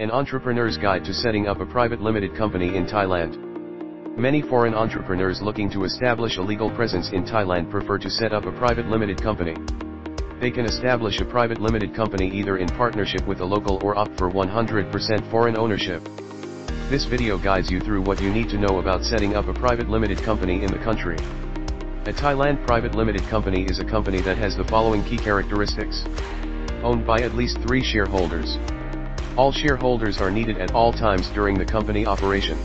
An Entrepreneur's Guide to Setting Up a Private Limited Company in Thailand. Many foreign entrepreneurs looking to establish a legal presence in Thailand prefer to set up a private limited company. They can establish a private limited company either in partnership with a local or opt for 100% foreign ownership. This video guides you through what you need to know about setting up a private limited company in the country. A Thailand private limited company is a company that has the following key characteristics. Owned by at least three shareholders. All shareholders are needed at all times during the company operation.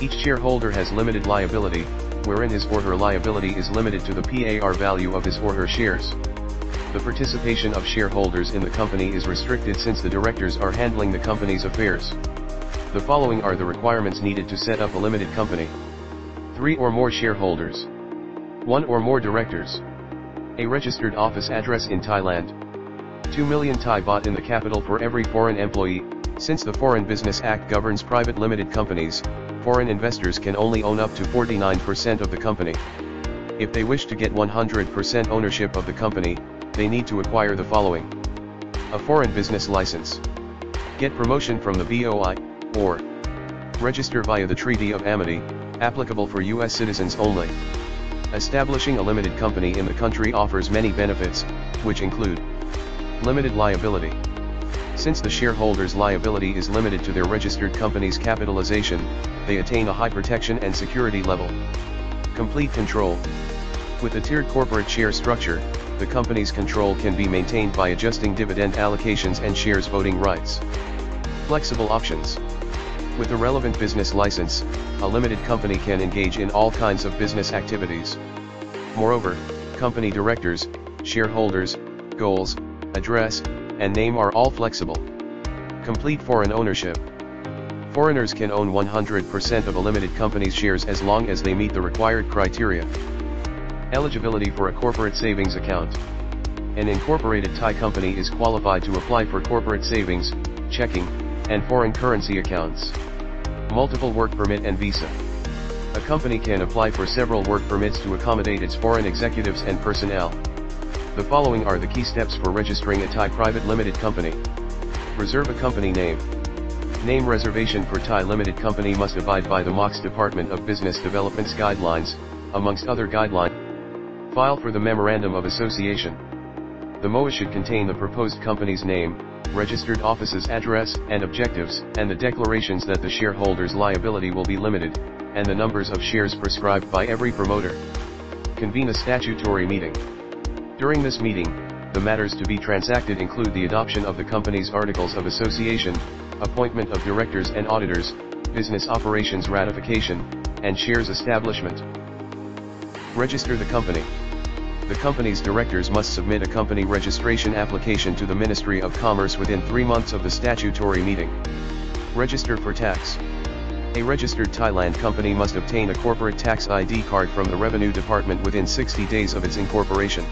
Each shareholder has limited liability, wherein his or her liability is limited to the PAR value of his or her shares. The participation of shareholders in the company is restricted since the directors are handling the company's affairs. The following are the requirements needed to set up a limited company. 3 or more shareholders. 1 or more directors. A registered office address in Thailand. 2 million Thai baht in the capital for every foreign employee. Since the Foreign Business Act governs private limited companies, foreign investors can only own up to 49% of the company. If they wish to get 100% ownership of the company, they need to acquire the following. A foreign business license. Get promotion from the BOI, or register via the Treaty of Amity, applicable for U.S. citizens only. Establishing a limited company in the country offers many benefits, which include limited liability. Since the shareholders' liability is limited to their registered company's capitalization, they attain a high protection and security level. Complete control. With a tiered corporate share structure, the company's control can be maintained by adjusting dividend allocations and shares voting rights. Flexible options. With a relevant business license, a limited company can engage in all kinds of business activities. Moreover, company directors, shareholders, goals, address, and name are all flexible. Complete foreign ownership. Foreigners can own 100% of a limited company's shares as long as they meet the required criteria. Eligibility for a corporate savings account. An incorporated Thai company is qualified to apply for corporate savings, checking, and foreign currency accounts. Multiple work permit and visa. A company can apply for several work permits to accommodate its foreign executives and personnel. The following are the key steps for registering a Thai private limited company. Reserve a company name. Name reservation for Thai limited company must abide by the MOC's Department of Business Development's guidelines, amongst other guidelines. File for the Memorandum of Association. The MOA should contain the proposed company's name, registered office's address and objectives, and the declarations that the shareholders' liability will be limited, and the numbers of shares prescribed by every promoter. Convene a statutory meeting. During this meeting, the matters to be transacted include the adoption of the company's Articles of Association, appointment of directors and auditors, business operations ratification, and shares establishment. Register the company. The company's directors must submit a company registration application to the Ministry of Commerce within three months of the statutory meeting. Register for tax. A registered Thailand company must obtain a corporate tax ID card from the Revenue Department within 60 days of its incorporation.